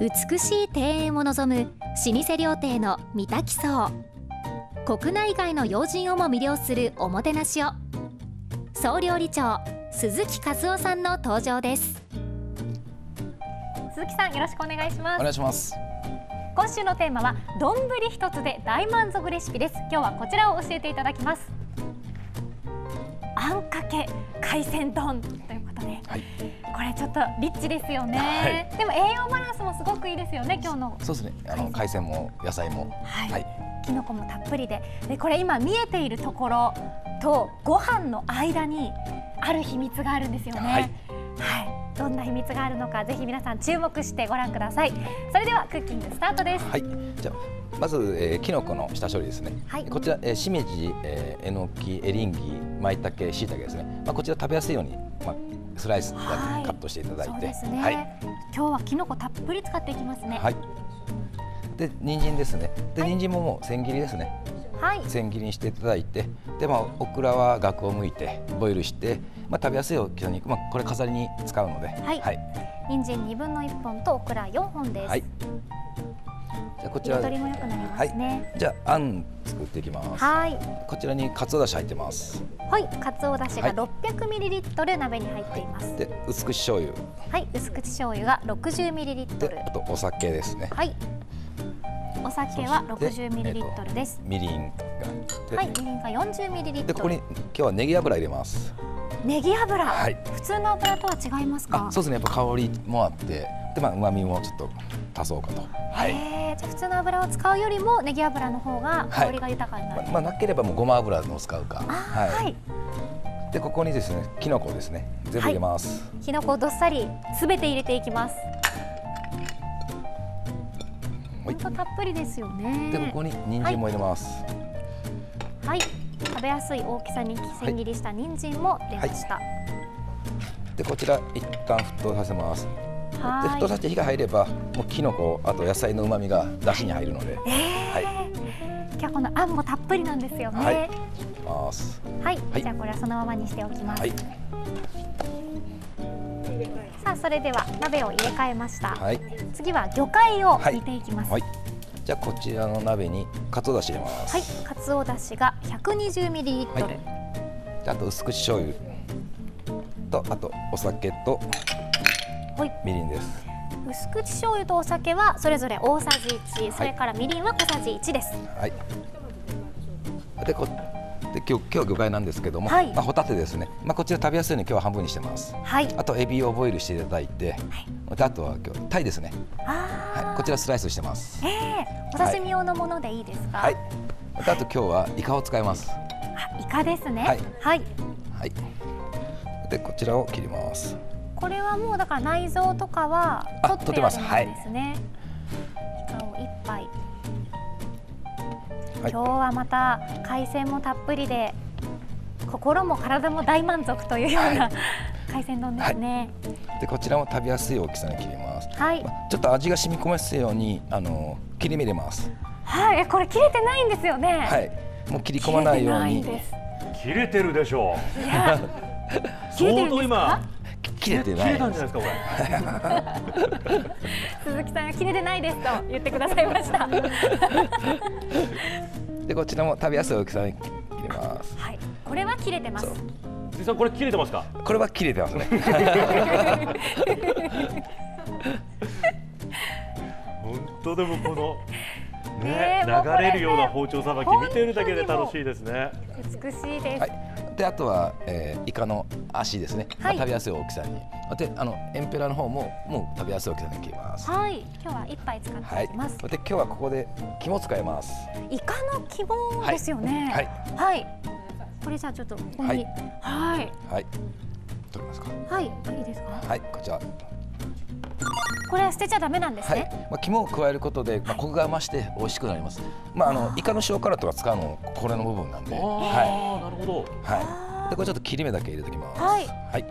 美しい庭園を望む老舗料亭の三滝荘。国内外の要人をも魅了するおもてなしを。総料理長鈴木和夫さんの登場です。鈴木さんよろしくお願いします。お願いします。今週のテーマは丼一つで大満足レシピです。今日はこちらを教えていただきますあんかけ海鮮丼ということで、はい、これちょっとリッチですよね、はい、でも栄養バランスもすごくいいですよね今日のそうですね。あの海鮮。も野菜も。はい、はい、きのこもたっぷりで。でこれ今見えているところとご飯の間にある秘密があるんですよね。はい、はい。どんな秘密があるのかぜひ皆さん注目してご覧ください。それではクッキングスタートです。はい。じゃまず、えー、きのこの下処理ですね、はい、こちら、えー、しめじ、えー、えのきエリンギ舞茸しいたけですね、まあ、こちら食べやすいように、まあ、スライスでカットしていただいて、はい、ね。はい、今日はきのこたっぷり使っていきますね。はい。で人参ですね。で、人参ももう千切りですね。はい、千切りにしていただいて。で、まあ、オクラはガクを剥いてボイルして、まあ、食べやすい大きさに、まあ、これ飾りに使うので、はい。はい、人参2分の1本とオクラ4本です。はいじゃこちらね、はい、じゃああん作っていきます。はい。こちらにかつおだし入ってます。はい。かつおだしが600ミリリットル鍋に入っています、で薄口醤油。はい。薄口醤油が60ミリリットル。あとお酒ですね。はい。お酒は60ミリリットルです。みりんがはい、みりんが40ミリリットル。でここに今日はネギ油入れます。ネギ油、はい、普通の油とは違いますか？そうですね、やっぱ香りもあって、でまあ旨味もちょっと足そうかと。はい。じゃ普通の油を使うよりもネギ油の方が香りが豊かになる。はい、まあなければもうごま油を使うか。はい。はいでここにですね、きのこですね、全部入れます。はい、きのこどっさりすべて入れていきます。本当たっぷりですよね。でここに人参も入れます。はい、食べやすい大きさに千切りした人参も入れました。はい、でこちら一旦沸騰させます。で沸騰させて火が入ればもうきのこあと野菜の旨味が出汁に入るので。えー、はい。今日このあんもたっぷりなんですよね。はい。はい。はい、じゃあこれはそのままにしておきます。はい。さあそれでは鍋を入れ替えました、はい、次は魚介を煮ていきます、はい、じゃあこちらの鍋にかつおだし入れますはいかつおだしが120ミリリットル、あと薄口醤油とあとお酒とみりんです薄口醤油とお酒はそれぞれ大さじ1、それからみりんは小さじ1ですはいでこで今日今日魚介なんですけども、はい、まあホタテですね。まあこちら食べやすいように今日は半分にしてます。はい。あとエビをボイルしていただいて、はい、あとは今日タイですね。はい。こちらスライスしてます。ええー、お刺身用のものでいいですか？はい。あと今日はイカを使います。あ、イカですね。はい。はい。はい。でこちらを切ります。これはもうだから内臓とかは取ってます。はい。ですね。イカを一杯。はい、今日はまた海鮮もたっぷりで心も体も大満足というような、はい、海鮮丼ですね、はい、でこちらも食べやすい大きさに切ります、はい。まちょっと味が染み込ませるようにあの切り目入れます。はい。これ切れてないんですよね。はい。もう切り込まないように。切れてるでしょう。いや相当今切れてない。切れたんじゃないですかこれ。鈴木さんが切れてないですと言ってくださいました。でこちらも食べやすい大きさに切ります。はい。これは切れてます。鈴木さんこれ切れてますか？これは切れてますね。本当でもこの。ね、流れるような包丁さばき見てるだけで楽しいですね。美しいです。はいであとは、えー、イカの足ですね、はい、食べやすい大きさに。であのエンペラの方ももう食べやすい大きさに切ります。はい。今日は一杯使っていきます、はい、で今日はここで肝使います。イカの肝ですよね。はい、はい、これじゃあちょっとここに。はい。はい。はい。取りますか。はい。いいですか？はい。こちらこれは捨てちゃダメなんですね。はい、まあ肝を加えることで、まあコクが増して美味しくなります。まああのイカの塩辛とか使うのこれの部分なんで。はい。なるほど。はい。でこれちょっと切り目だけ入れておきます。はい。はい。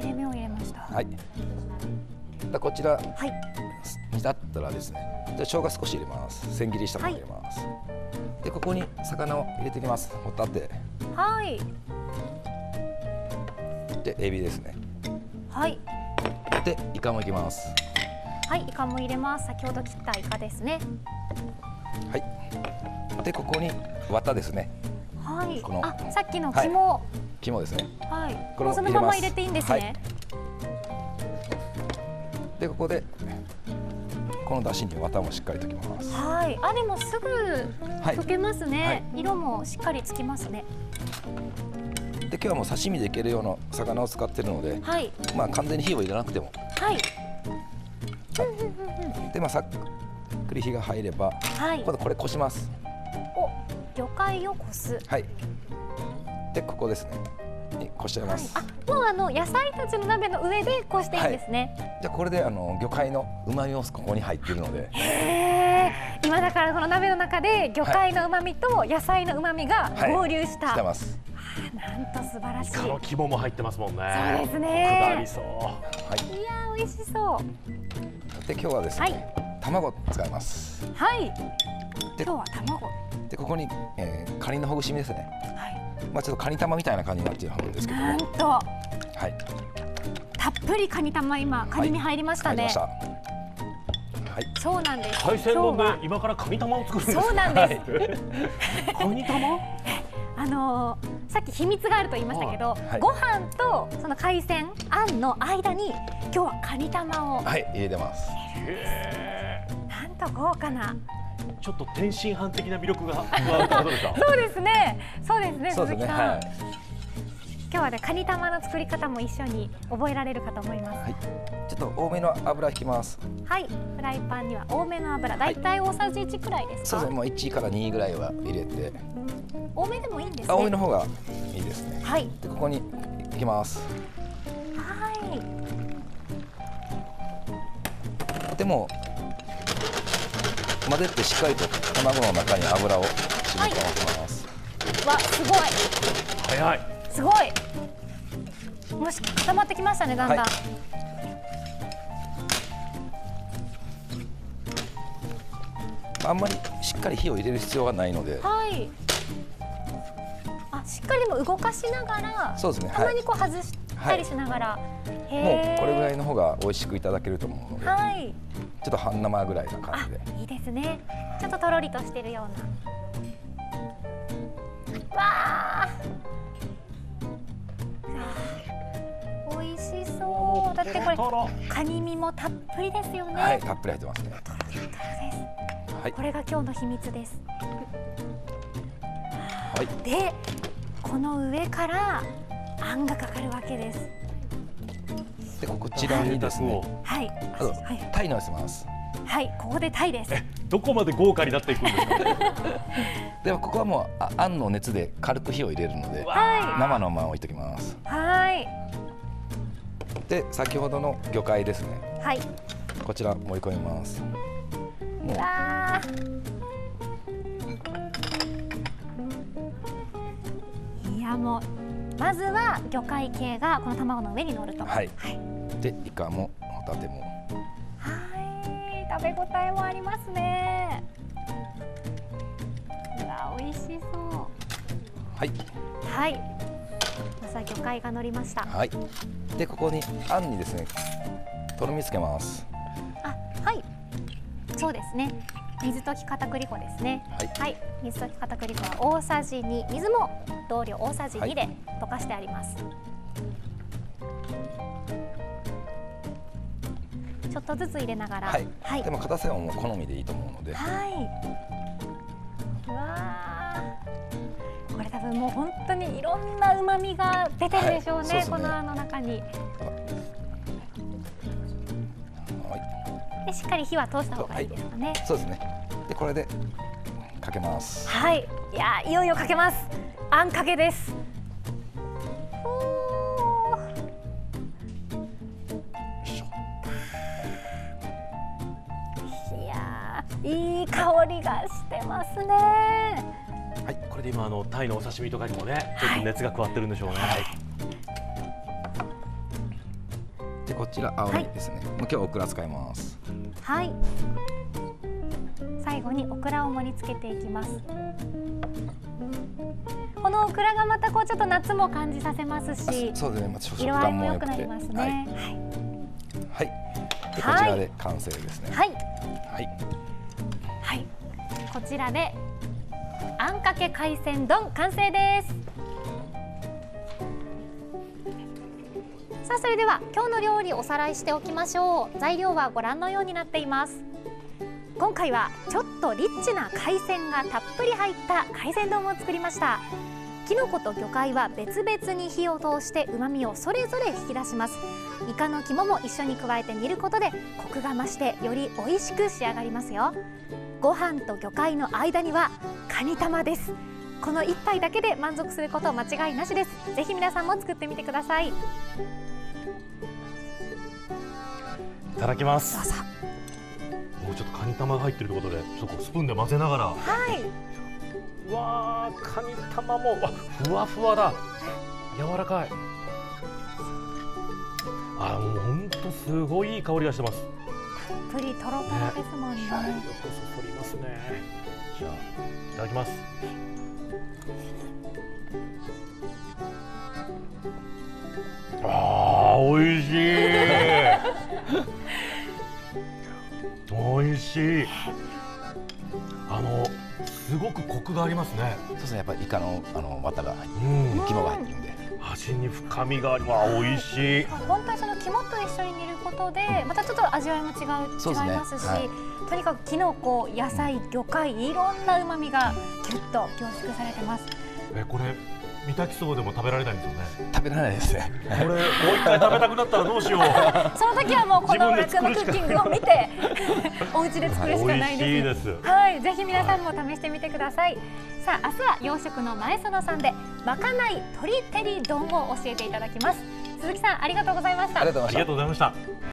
切り目を入れました。はい。でこちら、はい。煮立ったらですね、で生姜少し入れます。千切りしたもの入れます。はい、でここに魚を入れていきます。ホタテ。はい。でエビですね。はい。でイカもいきます。はいイカも入れます。先ほど切ったイカですね。はい。でここに綿ですね。はい。あさっきの肝、はい、肝。ですね。はい。これそのまま入れていいんですね、はい、でここでこの出汁に綿もしっかり溶きます。はい。あでもすぐ溶けますね、はいはい、色もしっかりつきますね。で今日はもう刺身でいけるような魚を使ってるので、はい、まあ完全に火を入れなくても。はい。でまあさっくり火が入れば、はい、今度これこします。お、魚介をこす。はい。でここですね。にこしちゃいます。はい、あ、もうあの野菜たちの鍋の上でこしていいんですね。はい、じゃこれであの魚介の旨味もここに入っているので。今だからこの鍋の中で魚介の旨味と野菜の旨味が合流した。してます。なんと素晴らしい。イカの肝も入ってますもんね。そうですね。くりそう。はい。いや美味しそう。で今日はですね、はい、卵使います。はい。今日は卵。でここに、えー、カニのほぐし身ですね。はい。まあちょっとカニ玉みたいな感じになっているんですけどなんと。はい。たっぷりカニ玉今カニに入りましたね。はいはい、そうなんです。海鮮丼で今からカニ玉を作るんですそうなんです。カニ玉？あのー、さっき秘密があると言いましたけど、はい、ご飯とその海鮮あんの間に今日はカニ玉をはい入れてます。なんと豪華な。ちょっと天津飯的な魅力が そうですね。そうですね。鈴木さん。はい、今日はねカニ玉の作り方も一緒に覚えられるかと思います。はい、ちょっと多めの油引きます。はい。フライパンには多めの油、だいたい大さじ1くらいですか？そうですね。もう1から2ぐらいは入れて。多めでもいいんです、ね、多めの方がいいですね。はい。でここにいきます。はい。でも混ぜてしっかりと卵の中に油を染み込ませます、はい、わすごい早いすごい。もし固まってきましたねだんだん、はい、あんまりしっかり火を入れる必要はないので、はい、あしっかりでも動かしながらそうですね。たまにこう外したりしながら、はい、もうこれぐらいの方が美味しくいただけると思うので、はい、ちょっと半生ぐらいな感じで。いいですね。ちょっととろりとしてるような。わあ美味しそう。だってこれカニ身もたっぷりですよね。はいたっぷり入ってますね。はい、これが今日の秘密です。はい。でこの上からあんがかかるわけです。でこちらにですね、はい、はい、タイのせます。はい、ここでタイです。どこまで豪華になっていくんですか？でもここはもうああんの熱で軽く火を入れるので、はい、生のまま置いときます。はい。で先ほどの魚介ですね。はい。こちら盛り込みます。もう。あいやもうまずは魚介系がこの卵の上に乗ると。はい。はい、でイカもホタテも。はい食べ応えもありますね。うわ美味しそう。はい。はい。まずは魚介が乗りました。はい。でここにあんにですねとろみつけます。あはい。そうですね。水溶き片栗粉ですね。はい、はい、水溶き片栗粉は大さじ2、水も同量大さじ2で溶かしてあります。はい、ちょっとずつ入れながら。はい。はい、でも硬さはもう好みでいいと思うので。はい。もう本当にいろんな旨味が出てるでしょうね。はい、うねこのあの中に。でしっかり火は通した方がいいですかね。そうですね。でこれでかけます。はい。いやいよいよかけます。あんかけです。いやいい香りがしてますね。で今あのタイのお刺身とかにもね、ちょっと熱が加わってるんでしょうね。はい。こちら青ネギですね、はい、もう今日オクラ使います。はい。最後にオクラを盛り付けていきます。このオクラがまたこうちょっと夏も感じさせますしそうですね、まあ、色合いも良くなりますね、はい、はい、こちらで完成ですね。はい。はい。はい。こちらであんかけ海鮮丼完成です。さあそれでは今日の料理おさらいしておきましょう。材料はご覧のようになっています。今回はちょっとリッチな海鮮がたっぷり入った海鮮丼を作りました。きのこと魚介は別々に火を通して旨味をそれぞれ引き出します。イカの肝も一緒に加えて煮ることでコクが増してより美味しく仕上がりますよ。ご飯と魚介の間にはカニ玉です。この一杯だけで満足すること間違いなしです。ぜひ皆さんも作ってみてください。いただきます。もうちょっとカニ玉が入ってるということでちょっとスプーンで混ぜながら。はいわーカニ玉もわふわふわだ。柔らかい。あもう本当すごいいい香りがしてます。たっぷりとろとろですもんね。ね。よくそそりますねじゃあいただきます。あー美味しい。美味しいあのすごくコクがありますね。そうですねやっぱりイカのあの綿が入ってる、うん、肝が入ってるんで。味に深みがあります。美味しい。本当にその肝と一緒に煮ることでまたちょっと味わいも違う、ね、違いますし、はい、とにかくきのこ野菜魚介いろんな旨味がぎゅっと凝縮されてます。えこれ三滝荘でも食べられないんですよね。食べられないですね。これもう一回食べたくなったらどうしよう。その時はもうこの楽のクッキングを見てお家で作るしかないです。ですはい、ぜひ皆さんも試してみてください。さあ明日は洋食の前園さんでまかない鶏照り丼を教えていただきます。鈴木さんありがとうございました。ありがとうございました。